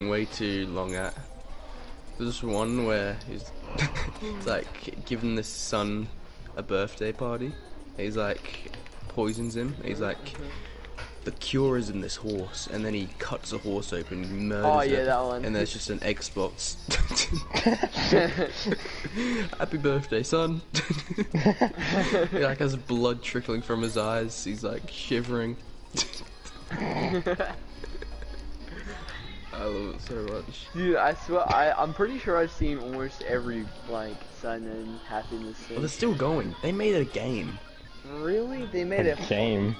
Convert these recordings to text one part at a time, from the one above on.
way too long at. There's one where he's it's like giving the son a birthday party. He's like poisons him. He's like the cure is in this horse, and then he cuts a horse open, murders Oh, yeah, it, that one. and there's just an Xbox. Happy birthday, son! he like has blood trickling from his eyes. He's like shivering. I love it so much. Dude, I swear, I, I'm pretty sure I've seen almost every, like, sun and happiness Well, they're still going. They made a game. Really? They made A it. game.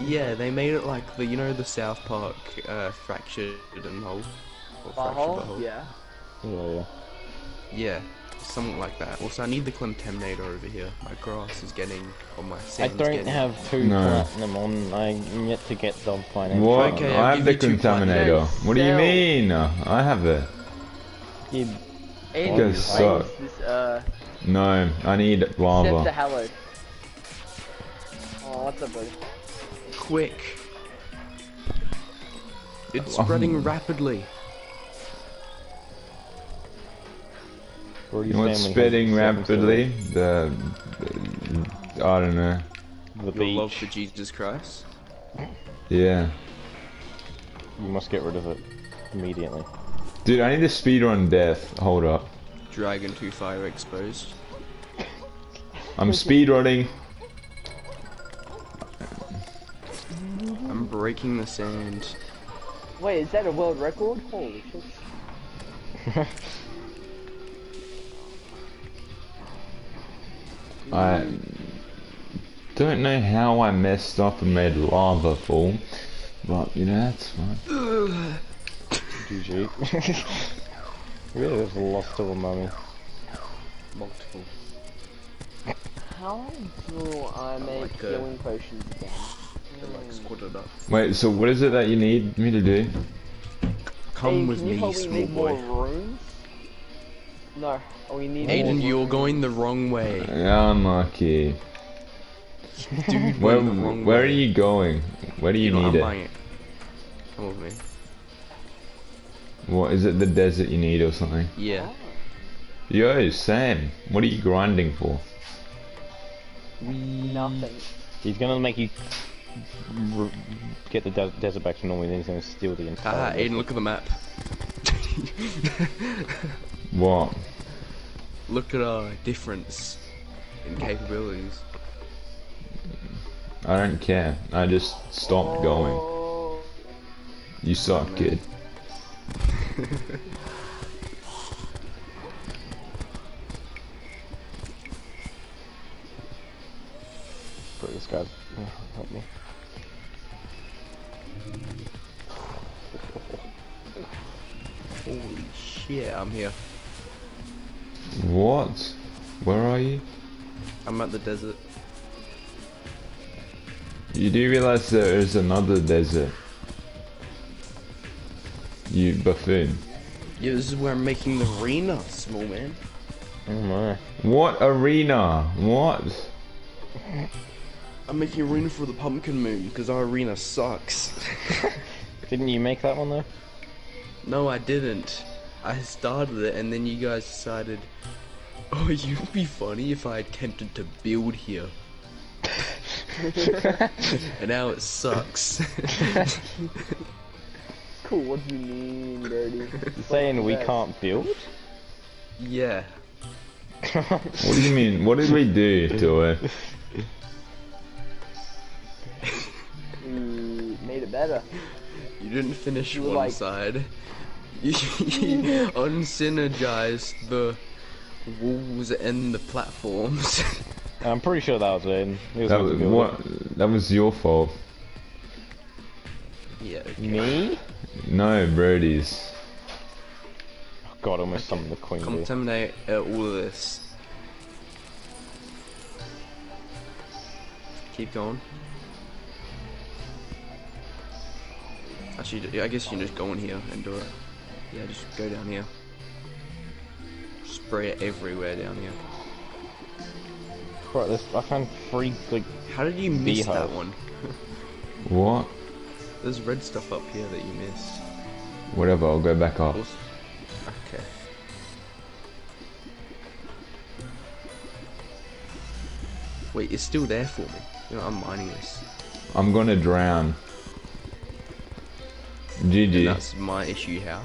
Yeah, they made it like the you know the South Park uh, fractured and whole. Or fractured Butthole? but whole. Yeah. Yeah, yeah. Yeah, something like that. Also, I need the Clentaminator over here. My grass is getting on my. I don't getting- have two No. platinum on. I'm yet to get dog finance. What? Okay, I'll I give have the you Clentaminator. What do you mean? I have it. You, Aiden, guys suck. this, uh, No, I need lava. Step to lava. Oh, what's up, buddy? quick. It's Um, spreading rapidly. Brody's You know what's family spreading rapidly? The, the- I don't know. The Your love for Jesus Christ. Yeah. You must get rid of it immediately. Dude, I need to speedrun death. Hold up. Dragon 2 fire exposed. I'm speedrunning. I'm breaking the sand. Wait, is that a world record? Holy shit. I don't know how I messed up and made lava fall, but you know that's fine. GG. really, there's a lost to a mummy. Multiple. How do I make like, healing potions again? They're like squatted up. Wait, so what is it that you need me to do? Come Aiden, with can you me, me small make boy. More runes? No. We need Aiden, more you're going the wrong way. Yeah, Unlucky. Dude, Where, went the wrong where are you going? Where do you know, I'm need it? buying it. Come with me. What is it? The desert you need or something? Yeah. Yo, Sam, what are you grinding for? We nothing. He's gonna make you get the de- desert back to normal, then he's gonna steal the entire. Haha, desert. Aiden, look at the map. What? look at our difference in capabilities. I don't care. I just stopped going. Oh, You suck, kid. Bro, this guy's help me. Holy shit, I'm here. What? Where are you? I'm at the desert. You do realize there is another desert? You buffoon. Yeah, this is where I'm making the arena, small man. Oh my. What arena? What? I'm making arena for the pumpkin moon because our arena sucks. Didn't you make that one though? no, I didn't. I started it and then you guys decided, oh, you'd be funny if I attempted to build here. and now it sucks. cool. What do you mean, dirty? You're saying we can't build? yeah. What do you mean? What did we do to it? We made it better. You didn't finish You one like- side. You unsynergized the walls and the platforms. I'm pretty sure that was it. He was That was to what? That was your fault. yeah. Okay. Me? No, Brody's. Oh god, I almost summoned the queen. bee. Contaminate uh, all of this. Keep going. Actually, I guess you can just go in here and do it. Yeah, just go down here. Spray it everywhere down here. Right, this, I found three like How did you miss Beehive. that one? What? There's red stuff up here that you missed. Whatever, I'll go back up. Okay. Wait, it's still there for me. You know, I'm mining this. I'm gonna drown. And that's my issue, how?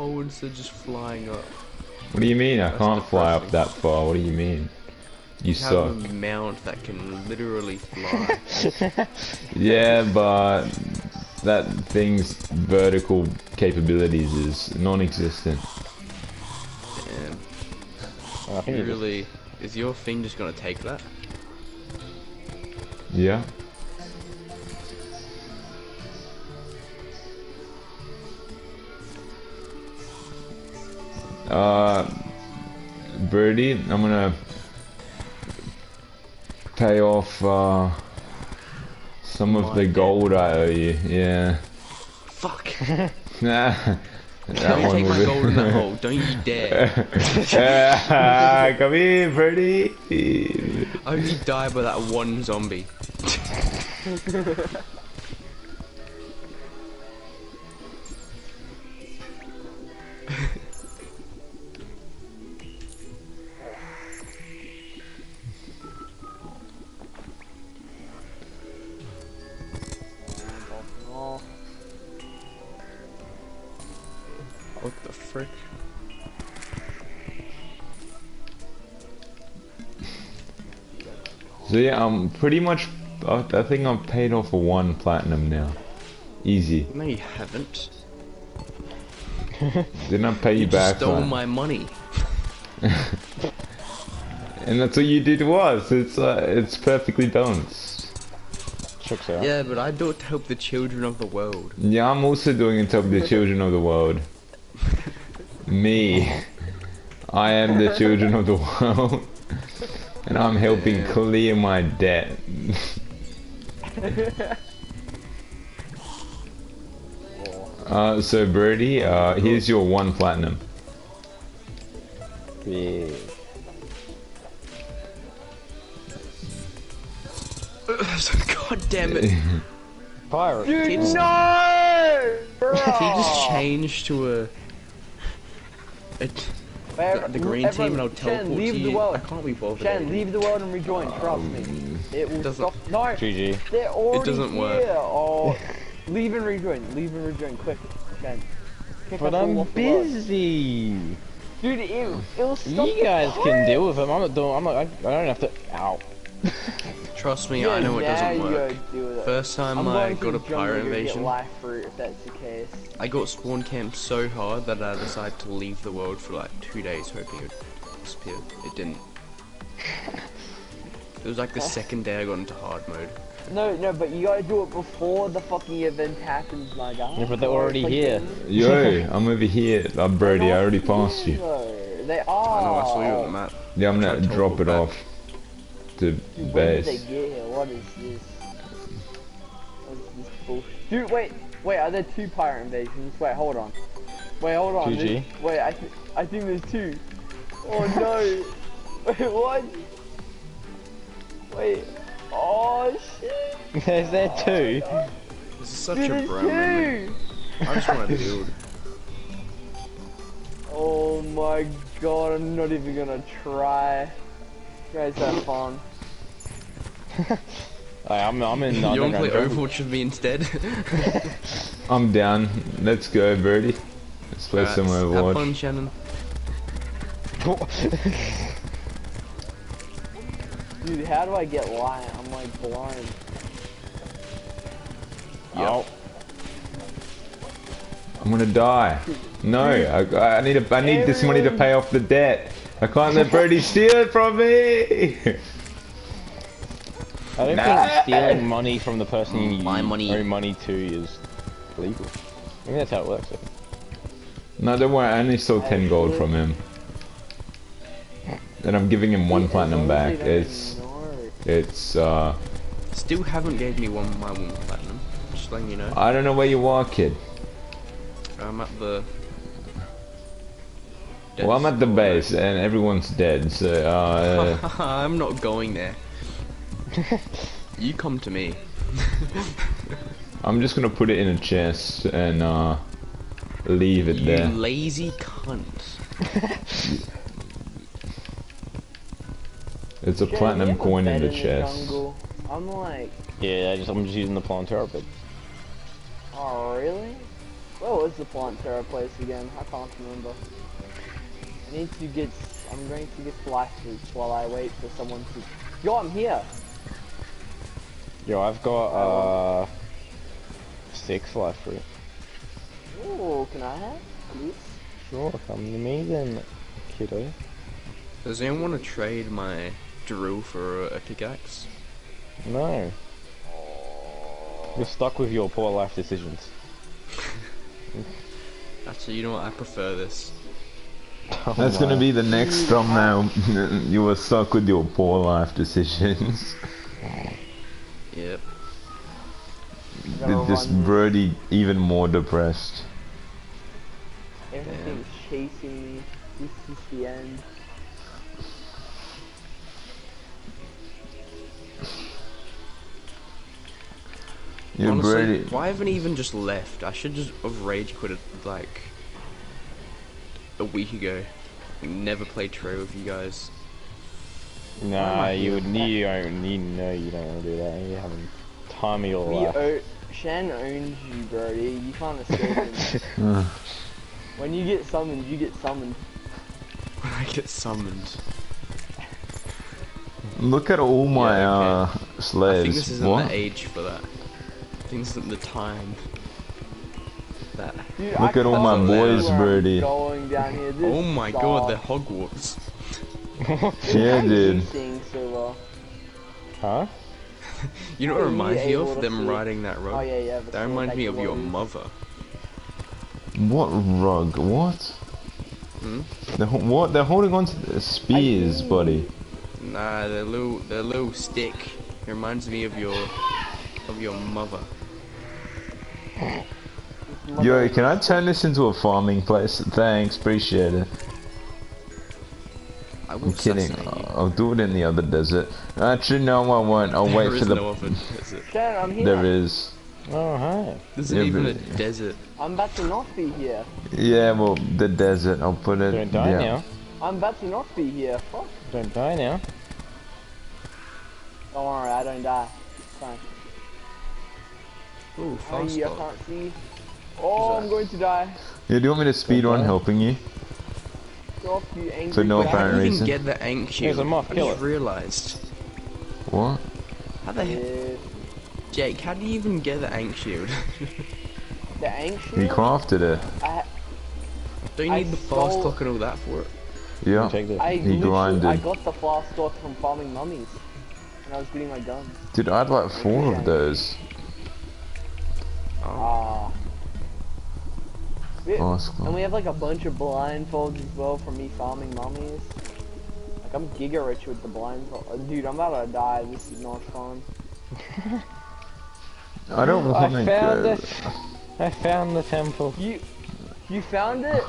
Dude made a hole instead of just flying up. What do you mean? I That's can't fly up that far. What do you mean? You You have suck. a mount that can literally fly. Yeah, but that thing's vertical capabilities is non-existent. Damn. I think You it just- really... Is your thing just gonna take that? Yeah. Uh, Birdie, I'm gonna pay off uh, some of My the debt. gold I owe you. Yeah. Fuck! Nah. Don't that one take my gold in the hole. Don't you dare. Come here, Birdie. I only die by that one zombie. frick? So yeah, I'm pretty much. I I think I've paid off for one platinum now. Easy. No, you haven't. Didn't I pay you, You back? stole my money. And that's what you did was. It's uh, it's perfectly balanced. checks out. Yeah, but I do it to help the children of the world. Yeah, I'm also doing it to help the children of the world. Me. I am the children of the world. And I'm helping clear my debt. uh, so Birdie, uh, here's your one platinum. Yeah. God damn it. Pirate. Dude, Kids- no! Bro! If he just changed to a... a the, the green team and I'll teleport Shen, leave to the world. I can't be bothered. Shen, anymore. leave the world and rejoin. Trust me. Mm. It will Doesn't- stop. No, GG. they're already doesn't here. work. Oh, leave and rejoin. Leave and rejoin. Quick, Shen. Pick But I'm off the world. busy. Dude, it, it'll stop. You guys can deal with them. I'm not doing. I'm not. I, I don't have to. Ow. Trust me, Yeah, I know it doesn't work. do. First time I'm I going to got a the jungle pirate invasion, life fruit if that's the case. I got spawn camp so hard that I decided to leave the world for like two days hoping it would disappear. It didn't. It was like the second day I got into hard mode. No, no, but you gotta do it before the fucking event happens, my guy. Yeah, but they're already like here. the- Yo, I'm over here. I'm Birdie, I already passed you. No, They are. I know I saw you on the map. Yeah, I'm gonna drop it back. off to Dude, when did they get here? What is this? What is this bullshit? Dude, wait, wait, are there two pirate invasions? Wait, hold on. Wait, hold on. GG. There's- Wait, I, th I think there's two. Oh no. wait, what? Wait. Oh shit. There's there oh, two. This is such Dude, a there's bro moment. I just want to build. Oh my god, I'm not even gonna try. You guys have fun. Hey, I'm. I'm in. you want to play. Overwatch with me instead? I'm down. Let's go, Birdie. Let's play Alright, some Have Overwatch. fun, Shannon. Dude, how do I get light? I'm like blind. Oh. I'm gonna die. No, I, I need a, I need this money to pay off the debt. I can't let Birdie steal it from me. I don't Nah. think stealing money from the person you My money. owe money to is legal. I think that's how it works. no, don't worry. I only stole 10 gold from him. And I'm giving him one platinum as back. It's it's uh Still haven't gave me one my one platinum. Just letting you know. I don't know where you are, kid. I'm at the Well, I'm at the base and everyone's dead, so uh, I'm not going there. You come to me. I'm just gonna put it in a chest and uh, leave it You there. lazy cunt. It's a Shannon, platinum have a coin in bed the chest. jungle? I'm like, Yeah, I just, I'm just using the Plantera bit. oh really? Where was the Plantera place again? I can't remember. I need to get, I'm going to get slices while I wait for someone to, yo I'm here! Yo, I've got uh six life fruit. Ooh, can I have, please? Sure, come to me then, kiddo. Does anyone want to trade my drill for a, a pickaxe? No. You're stuck with your poor life decisions. Actually, you know what? I prefer this. Oh That's gonna be the next thumbnail. you were stuck with your poor life decisions. Yep. Gotta This birdie even more depressed. Everything's chasing me. This is the end. Yeah, Honestly, Brody. why haven't I even just left? I should just have rage quit it like a week ago. We never played Trey with you guys. Nah, you would need you don't need no you don't want to do that. You're having time of your We life. own, Shan owns you, Brody. You can't escape him. Uh, when you get summoned, you get summoned. When I get summoned. look at all my Yeah, uh, I think this isn't what? the age for that. I think this isn't the time. That. Dude, Look I at all my boys, Brody. Going down here. This Oh my god, they're. Hogwarts. Yeah, How are you dude. so well? Huh? You know what are reminds me of? Them riding that rug. Oh yeah, yeah. That reminds me of your loads. mother. What rug? What? Hmm? They're, what? They're holding on to the spears, I- buddy. Nah, the little, the little stick. It reminds me of your, of your mother. Yo, can I turn this into a farming place? Thanks, appreciate it. I will I'm kidding. you. I'll do it in the other desert. Actually, no, I won't. I'll There wait for the. no other desert. Shan, I'm here. there is. Oh hi. This isn't Yeah, even a desert. I'm about to not be here. Yeah, well, the desert. I'll put it. Don't die yeah. now. I'm about to not be here. Fuck. Don't die now. Don't worry, I don't die. It's fine. Ooh, Oh, fast you stop. can't see. Oh, I'm going to die. Yeah, do you want me to speed Don't on helping you? Stop, you angry. For no Wait, how apparent do you reason. even get the Ankh Shield? There's a moth, I kill just it. realised. What? How the heck, Jake? How do you even get the Ankh Shield? The anxious. He crafted it. I, Don't you I need the fast stole- stock and all that for it? Yeah. I He grinded. I got the fast clock from farming mummies. And I was getting my guns. Dude, I had like four of those. Oh, Ah. We- Oh, that's cool. and we have like a bunch of blindfolds as well for me farming mummies. Like I'm giga rich with the blindfold. uh, Dude, I'm about to die. This is not fun. I don't want I to found go. it. I found the temple. You, you found it?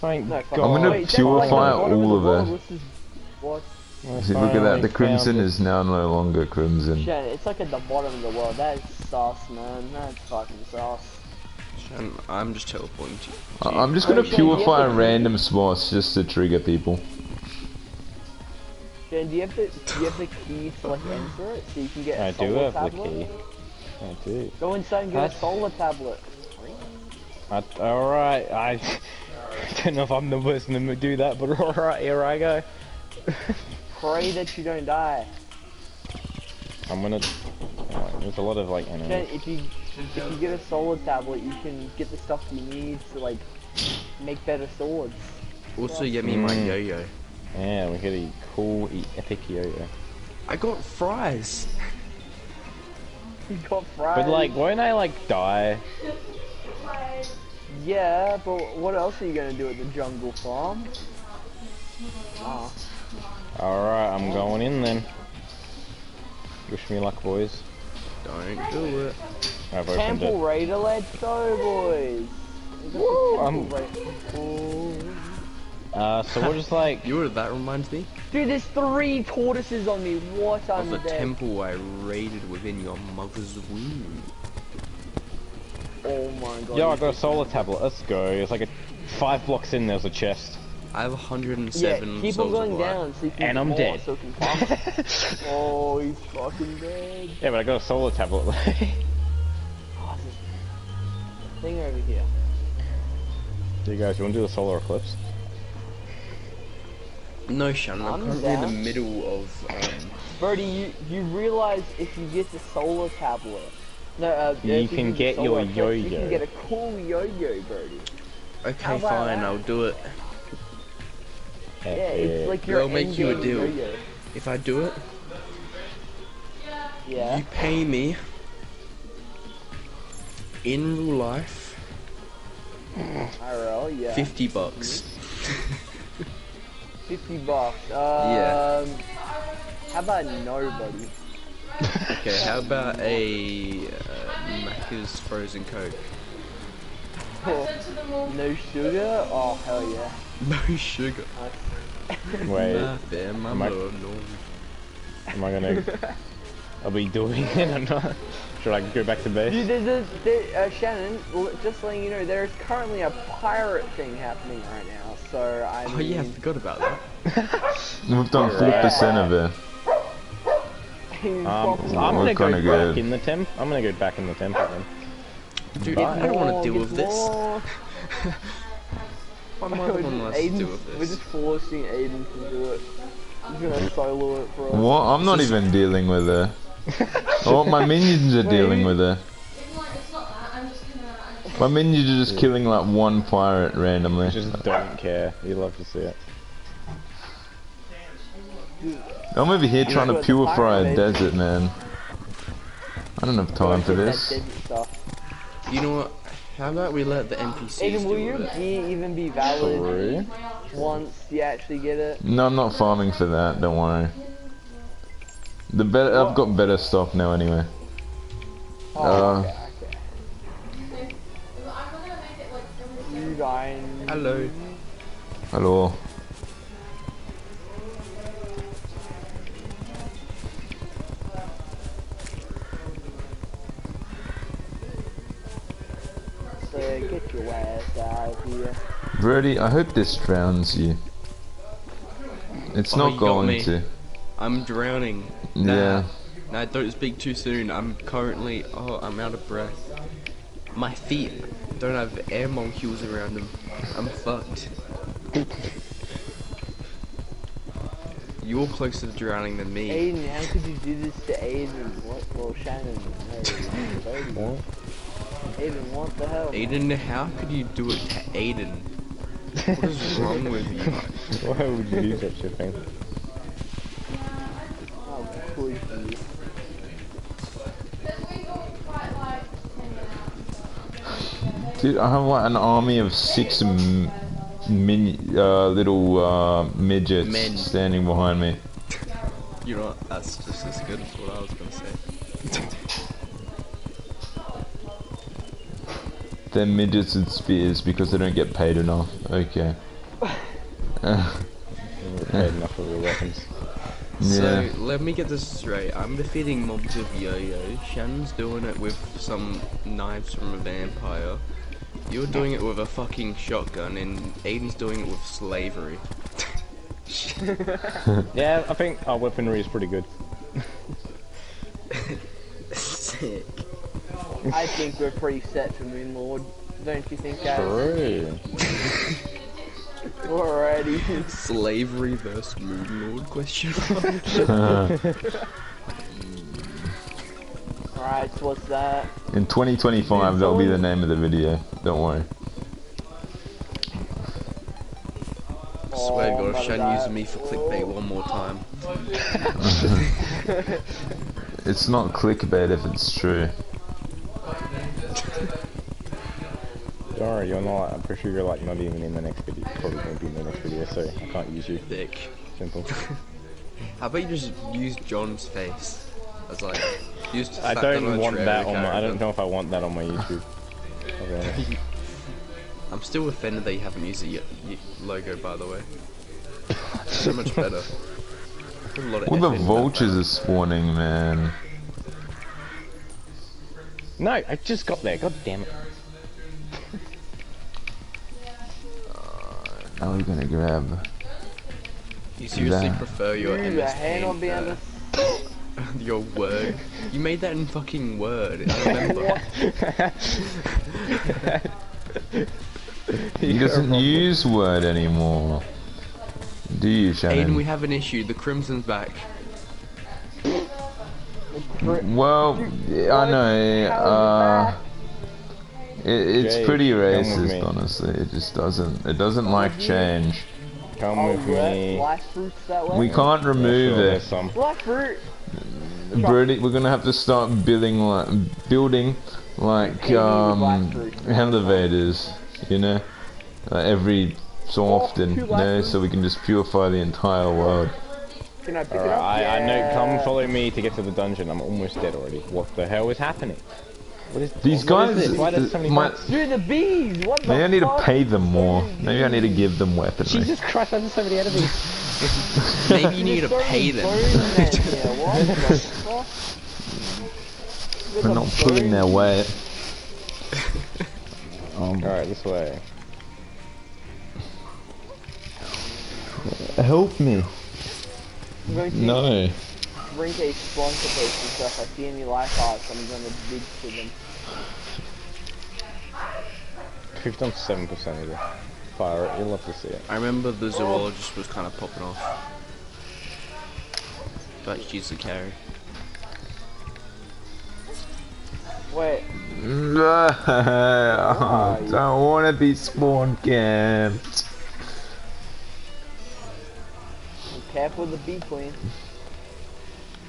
Thank No. God. I'm gonna Wait, that's like purify all the of world. it. What's this? What? See, look at that. The crimson found it. is now no longer crimson. Shannon, it's like at the bottom of the world. That is sauce, man. That's fucking sauce. Shan, I'm just teleporting to you. I- you. I'm just gonna shit, purify to- random spots just to trigger people. Shannon, do you have the do you have the key to like enter it so you can get a I do solar have the key. I do. Go inside and get That's- a solar tablet. Alright, I don't know if I'm the person to do that, but alright, here I go. Pray that you don't die. I'm gonna. Uh, there's a lot of like Shannon, enemies. if you if you get a solar tablet, you can get the stuff you need to like make better swords. Also, get me my Mm. yo-yo. Yeah, we get a cool, epic yo-yo. I got fries. You got fries. But like, won't I like die? yeah, but what else are you gonna do at the jungle farm? Ah, Alright, I'm going in then. Wish me luck, boys. Don't do it. I've opened Temple it. Raider, let's go, boys. We got the Woo, I'm- Ra- Ooh. Uh, so we're just like, You know what that reminds me? Dude, there's three tortoises on me. What? I'm Of a temple I raided within your mother's womb. Oh my god. yo, I got a solar tablet. Let's go. It's like a five blocks in. There's a chest. I have 107 Yeah, keep souls on going of down so you can And I'm more, dead. So you can farm. oh, he's fucking dead. Yeah, but I got a solar tablet. Oh, thing over here. you guys, you want to do the solar eclipse? No, Shannon, I'm I'm currently in the middle of. Um, Birdie, you, you realize if you get the solar tablet, no, uh, You if can get your yo-yo. You can get a cool yo-yo, Birdie. okay, fine, that? I'll do it. Yeah, it's like your We'll make you a deal. If I do it, Yeah. you pay me in real life IRL, yeah. 50 bucks. 50 bucks. Um, Yeah. How about nobody? Okay, how about a uh, Macca's frozen coke? no sugar? Oh, hell yeah. No sugar. Wait, Nah, Am I, am I gonna? I'll be doing it or not? Should I go back to base? Dude, there's a, there, uh, Shannon, just letting you know, there's currently a pirate thing happening right now, so I mean... Oh yeah, I forgot about that. We've done four percent of it. he's Um, fucking- I'm We're gonna go back good. in the temp. I'm gonna go back in the temple then. Dude, Bye. I don't want to deal with this. More. My We're mother just- wants to Aiden's- deal We're just forcing Aiden to do it. He's gonna solo it for us. What? I'm not even dealing with it. Oh, my minions are dealing with it. It's not, it's not that. I'm just gonna. I'm just My minions are just killing like one pirate randomly. I just don't care. You love to see it. I'm over here trying to got the purify a babe. desert, man. I don't have time for this. You know what? How about we let the NPCs Aiden, will your with it? gear even be valid True. once you actually get it? No, I'm not farming for that. Don't worry. The better, I've got better stuff now anyway. Oh, Uh, okay, okay. I'm gonna make it like. You dying? Hello. Hello. Your ass out here. Brody, I hope this drowns you. It's Oh, not going to. I'm drowning. Nah. Yeah. Nah, don't speak too soon. I'm currently. Oh, I'm out of breath. My feet don't have air molecules around them. I'm fucked. You're closer to drowning than me. Aiden, how could you do this to Aiden? What? Well, Shannon. No, What? Aiden, what the hell? Aiden, how could you do it to Aiden? What is wrong with you? Why would you do such a thing? Oh, push you. Then we go quite like 10 minutes. Dude, I have like an army of six m- mini, uh, little uh, midgets Men. standing behind me. You know what? That's just as good as what I was gonna say. They're midgets and spears because they don't get paid enough. Okay. Uh, paid enough for your weapons. yeah. So let me get this straight. I'm defeating mobs of yo-yo. Shannon's doing it with some knives from a vampire. You're doing it with a fucking shotgun, and Aiden's doing it with slavery. Yeah, I think our weaponry is pretty good. Sick. I think we're pretty set for Moon Lord. Don't you think, guys? True. Alrighty. Slavery versus Moon Lord? Question mark. Alright, so what's that? In 2025, that'll be the name of the video. Don't worry. I swear to Oh, God, if none of Shannon uses me for clickbait one more time. It's not clickbait if it's true. Don't worry, you're not. I'm pretty sure you're like not even in the next video. Probably going to be in the next video, so I can't use you. Thick. Simple. How about you just use John's face? As like, use I don't on want that on my. I don't know if I want that on my YouTube. Okay. I'm still offended that you haven't used the y- y- logo, by the way. so much better. Put a lot of All the effort into that vultures are spawning, man. No, I just got there. God damn it. How are we gonna grab? You seriously that. prefer your Dude, MS the hand on Paint, behind uh, your word. You made that in fucking word. I remember. He doesn't use word anymore. Do you, Shannon? Aiden, we have an issue. The Crimson's back. Well, I know. Uh, it, it's Jay, pretty racist, honestly. It just doesn't. It doesn't like change. Come Oh, with me. Black fruits that way? We can't Yeah, remove sure, it. Black fruit! Brody, we're gonna have to start building like building like um elevators, you know, like every so often, two you know, so we can just purify the entire world. Can I pick it Alright, up? I, I know. Come follow me to get to the dungeon. I'm almost dead already. What the hell is happening? What is These what is guys, this? Why does so many my- bats? Dude, the bees! What the Maybe I need to fuck? pay them more. Maybe I need to give them weaponry. Jesus Christ! Why there's so many enemies? Maybe you need to pay them. birds in here. What the fuck? There's We're not pulling their weight. Um, Alright, this way. help me. I'm going to No. drink a Spelunker potion, so if I see any life arts, I'm gonna dig for them. 57 percent of it. Fire. You'll love to see it. I remember the zoologist was kind of popping off. But she's the carry. Wait, No, I don't want to be spawn camped. be careful with the bee queen.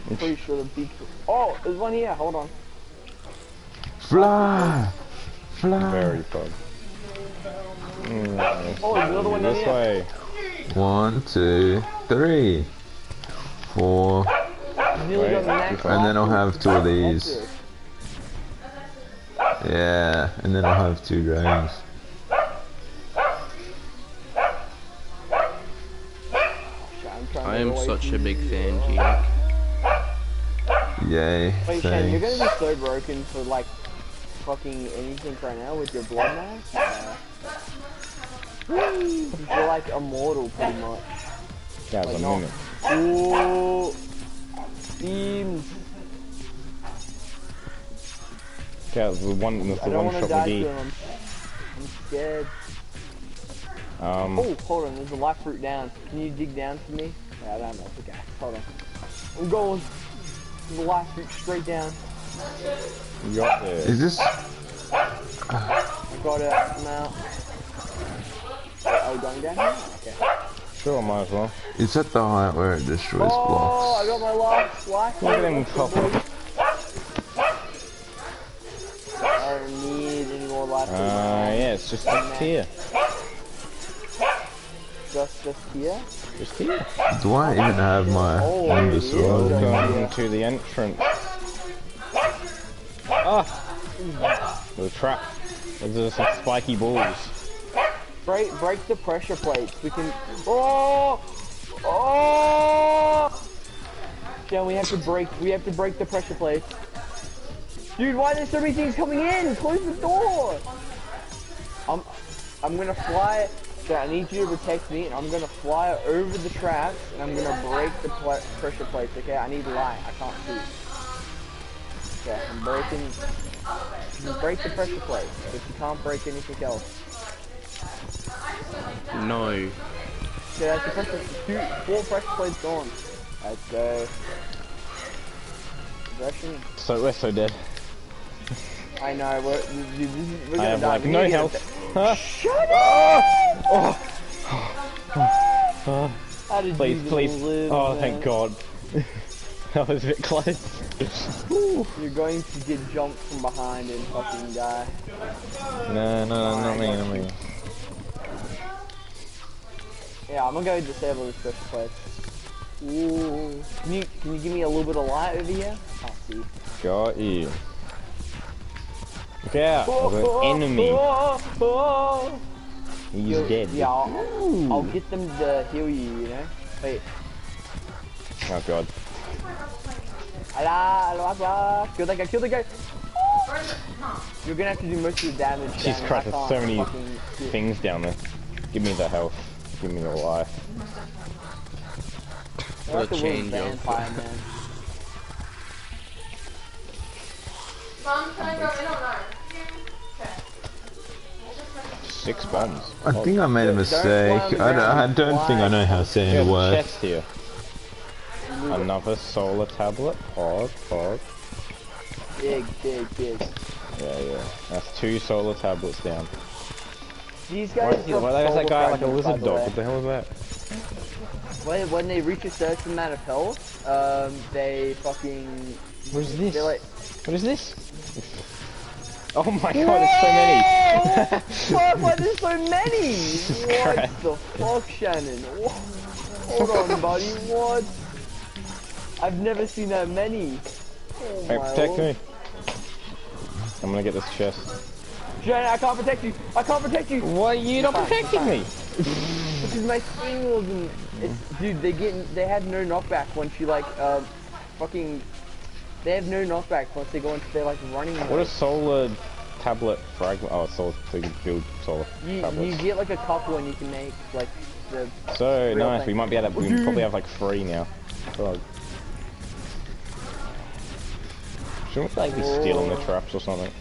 I'm pretty sure the bee queen. Oh, there's one here, hold on. Fly, fly. Very fun. Mm, Oh, another one this here. way. One, two, three, four, Wait, got the next and and then I'll have two of these. Yeah, and then I'll have two dragons. I'm trying to I get am away such a big fan, Gina. Yay, Wait, Shane, you're gonna be so broken for like fucking anything right now with your blood mask. You're like immortal, pretty much. Guys, Like, I'm no. in it. Ooh, steams. Guys, the one, the I don't one want to shot die to McGee. him. I'm scared. Um, Oh, hold on. There's a life fruit down. Can you dig down for me? Yeah, I don't know. Okay, hold on. I'm going. There's a life fruit straight down. you got this. Is this? I got it. I'm out. Are we going down here? Okay. Sure, might as well. Is that the height where it destroys blocks? Oh, I blocks? got my last life Look at fruit. him Let's go, pop boys. up. I don't need any more life fruit. Uh, yeah, it's just up here. Just, just here. Just here. Do I even have my Oh, Wonder yeah. Sword? Welcome to the entrance. Ah! There's a trap. There's some spiky balls. Break, break the pressure plates. We can. Oh, oh! John, we have to break. We have to break the pressure plates. Dude, why are there so many things coming in? Close the door. I'm, I'm gonna fly. So I need you to protect me, and I'm gonna fly over the traps, and I'm gonna break the pl pressure plates. Okay, I need light. I can't see. Okay, I'm breaking. Break the pressure plates, but you can't break anything else. No. Okay, that's the pressure. Two, four pressure plates gone. Let's go. Rushing. So we're so dead. I know. We're, this is, we're I gonna have die. like We no need to get health. Huh? Shut oh! up! Oh, How did please, you please. live, Oh, man? thank God. that was a bit close. You're going to get jumped from behind and fucking die. No, no, no, not me, not me. Yeah, I'm gonna go disable this pressure place. Ooh. Can you, can you give me a little bit of light over here? I can't see. Got you. Look out, Oh, an oh, enemy. oh, oh. oh. He's You'll- dead. Yeah, I'll, I'll get them to heal you, you know? Wait. Oh god. Allah. Kill that guy, kill that guy. You're gonna have to do most of the damage. Christ, there's so many. Things down there. Give me the health. Give me the life. You're For a the change of- vampire, man. Mom, can I go in or no? Okay. Six bombs. I think I made a Don't mistake. fly on the I don't, I don't think I know how Yeah, sand the works. chest here. Another solar tablet. Pog, pog. Big, big, big. Yeah, yeah. That's two solar tablets down. These guys is, why is that solar guy like a lizard dog? What the hell is that? When, when they reach a certain amount of health, um, they fucking... What is this? Like... What is this? Oh my god, there's so many! Fuck, why there's so many? What Christ. the fuck, Shannon? What? Hold on, buddy, what? I've never seen that many. Oh Hey, protect lord. me. I'm gonna get this chest. Shannon, I can't protect you. I can't protect you. Why are you not Fine, protecting me? Because my thing wasn't. It's, dude, they get they had no knockback once you like um, fucking. They have no knockback once they go into their like running. What a solar tablet fragment. Oh, solar, so you can build solar You you get like a couple and you can make like the. So nice, thing. we might be able to, we probably have like three now. God. Shouldn't we like be stealing the Oh. traps or something?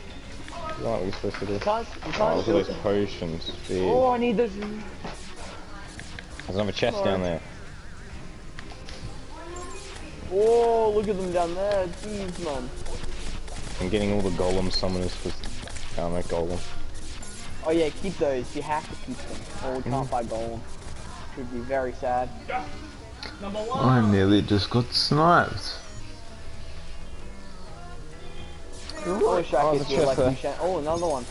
What are we supposed to do? You can't. You Oh, can't look at those potions. Big. Oh, I need those. There's another chest down there. Oh, look at them down there. Jeez, man. I'm getting all the golem summoners for down there golem. Oh yeah, keep those. You have to keep them, or we can't mm. fight golem. Would be very sad. I nearly just got sniped. I wish I Oh, could there's a do chest like you, Shan- Oh, another one.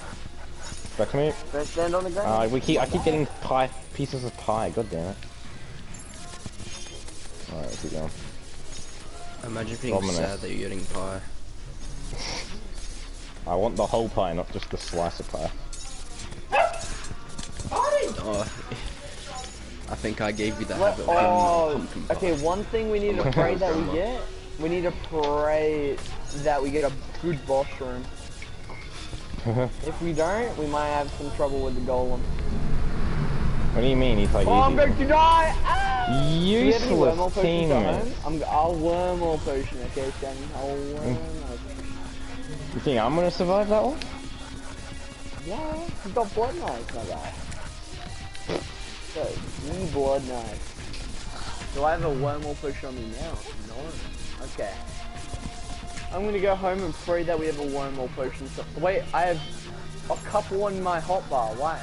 Back to me. Don't stand on the ground. Uh, we keep, I keep getting pie, pieces of pie. God damn it. Alright, let's keep going. Imagine being Dominant. sad that you're getting pie. I want the whole pie, not just the slice of pie. Oh, I think I gave you the What? habit of giving Oh, me pumpkin pie. okay. One thing we need to pray that we get. We need to pray that we get a good boss room. if we don't, we might have some trouble with the golem. What do you mean? He's like Oh, I'm going to die! Ah! Do you have any Useless teammate. I'm, I'll wormhole potion, okay, Shannon? I'll Mm. wormhole potion. You think I'm gonna survive that one? Yeah, you've got blood knives, my guy. So, blood knives. Do I have a wormhole potion on me now? No. Okay. I'm gonna go home and pray that we have a wormhole potion. So wait, I have a couple on my hotbar. Why?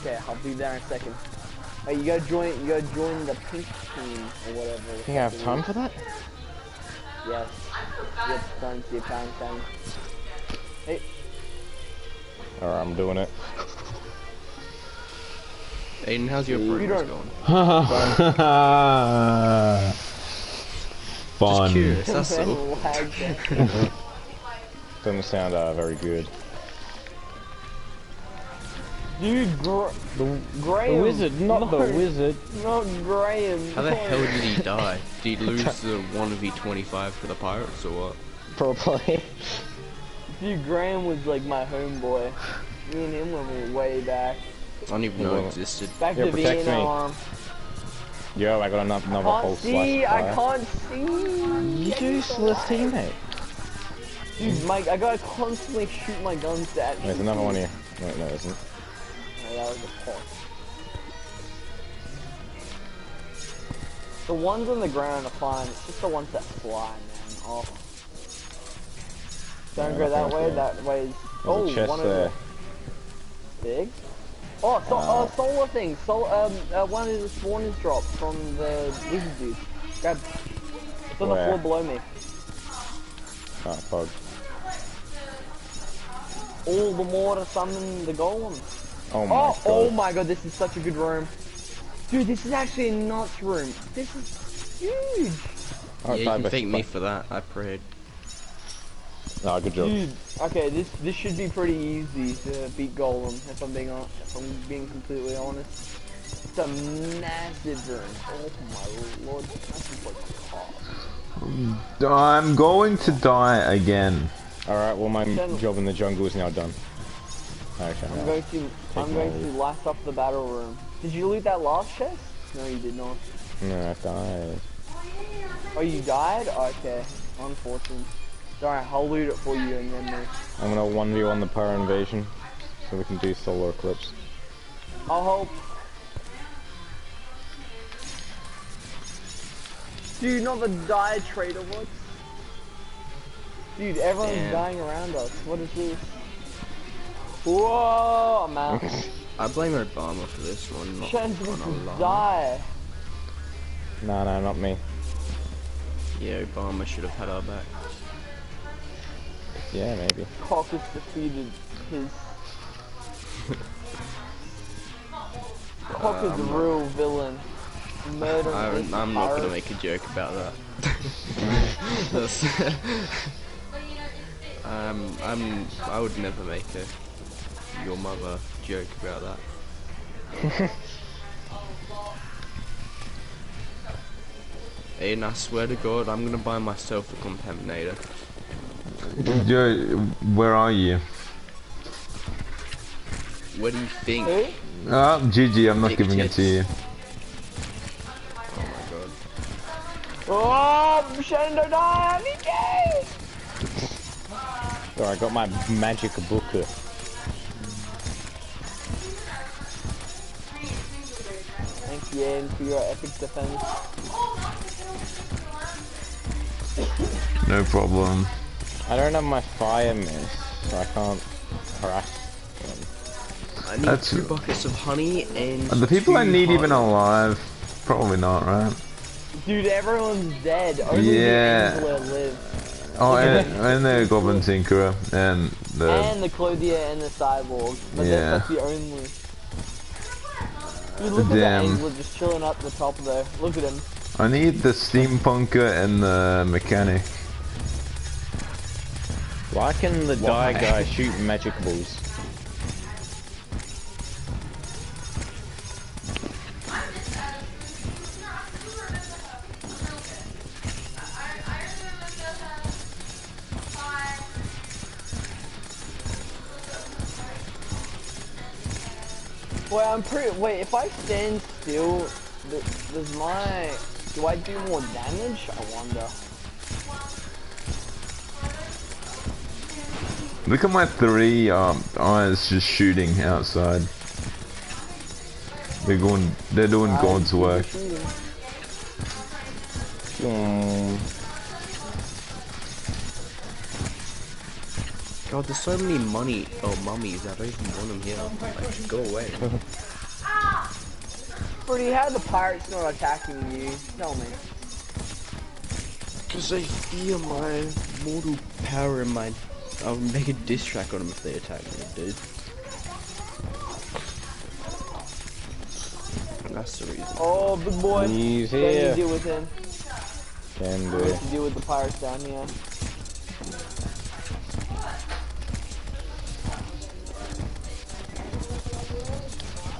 Okay, I'll be there in a second. Hey, you gotta join. You gotta join the pink team or whatever. the Think I have time is. for that? Yes. Yes, time to time, time. Hey, Alright, I'm doing it. Aiden, how's your You progress don't- going? Just curious, that's all. Doesn't sound uh, very good. Dude, Gra Graham. The wizard, not the wizard. Not Graham. How the hell did he die? Did he lose the 1v25 for the pirates or what? Probably. Dude, Graham was like my homeboy. Me and him went way back. I don't even know Yeah. existed. Back Yeah, to protect me. Vietnam. Yo, I got another, another whole Can't slice see, of I can't see. Useless teammate. Dude, Mike, I gotta constantly shoot my guns at you. There's another one here. Wait, no, there isn't. Oh, that was a pot. The ones on the ground are fine. It's just the ones that fly, man. Oh. Don't Yeah, go that way. else That way is. There's Oh, a chest one there. of the big. Oh, so, Uh, uh, solar thing. So, um, uh, one of the spawners dropped from the wizard dude. Grab. It's on the floor below me. Oh, bug. All the more to summon the golem. Oh my Oh, god. oh my god, this is such a good room. Dude, this is actually a nuts room. This is huge. Oh, yeah, you can thank me for that. I prayed. Ah, good job. Dude, okay, this this should be pretty easy to beat Golem if I'm being hon- if I'm being completely honest. It's a massive room. Oh my lord, that's like a. I'm going to die again. Alright, well my Then- job in the jungle is now done. Actually, I'm going to I'm going to last up the battle room. Did you loot that last chest? No, you did not. No, I died. Oh, you died? Okay, unfortunate. Sorry, I'll loot it for you and then move. I'm gonna 1v1 the power invasion, so we can do solar eclipse. I'll help. Dude, not the Dye Trader, what? Dude, everyone's Damn. dying around us. What is this? Whoa, I'm out. I blame Obama for this one, not Chance on to die. No, no, not me. Yeah, Obama should have had our back. Yeah, maybe. Caucus defeated his. Caucus Um, real villain. Murder. I, his I'm not gonna make a joke about that. That's, um, I'm. I would never make a your mother joke about that. Aiden, I swear to God, I'm gonna buy myself a Clentaminator. Yo, where are you? What do you think? Who? Ah, oh, GG, I'm not Big giving it to you. Oh my God. Oh, Shannon, don't die! So I got my magic book. Thank you, Aiden, for your epic defense. No problem. I don't have my fire mist, so I can't harass them. I need That's- two buckets of honey and. Are the people I two need even alive? Probably not, right? Dude, everyone's dead. Only Yeah. the Angler live. Oh, and, and the Goblin Tinkerer and the and the Clothier and the Cyborg. But Yeah. that's like the only. Dude, look at the Damn. Angler just chilling up the top there. Look at him. I need the Steampunker and the Mechanic. Why can the Why? die guy shoot magic balls? Wait, I'm pretty. Wait, if I stand still, does my. Do I do more damage? I wonder. Look at my three um, eyes just shooting outside. They're going. They're doing I God's work. shooting. Hmm. God, there's so many money. Oh, mummies. I don't even want them here. Like, go away. Pretty, how are the pirates not attacking you? Tell me. Because they fear my mortal power and my. I'll make a diss track on them if they attack me, dude. That's the reason. Oh, big boy. He's Can you here. deal with him? Can do. To deal with the pirates down here.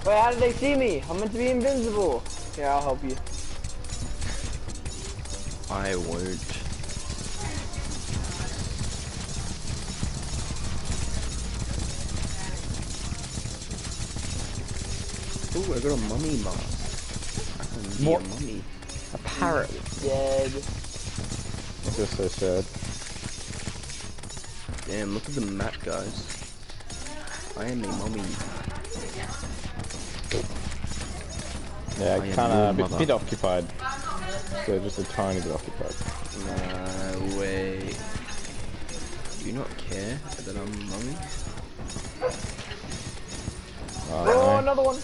Wait, how did they see me? I'm meant to be invincible. Here, I'll help you. I won't. Ooh, I got a mummy mask. I can be What? a mummy. A parrot. Dead. This is so sad. Damn, look at the map, guys. I am a mummy. Yeah, I kind of a bit, bit occupied. So just a tiny bit occupied. No way. Do you not care that I'm a mummy? Oh, Oh, no. another one.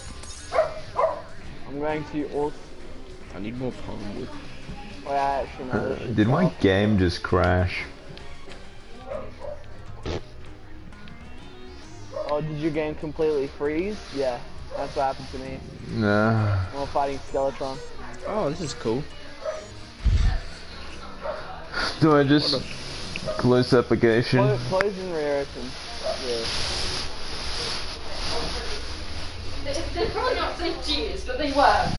I'm going to also. I need more palm wood. Wait, oh, I actually know this. Uh, did my game just crash? Oh, did your game completely freeze? Yeah, that's what happened to me. Nah. While fighting Skeletron. Oh, this is cool. Do I just Close application. Close, close and reopen. Yeah. They- They're probably not saying cheers, but they were.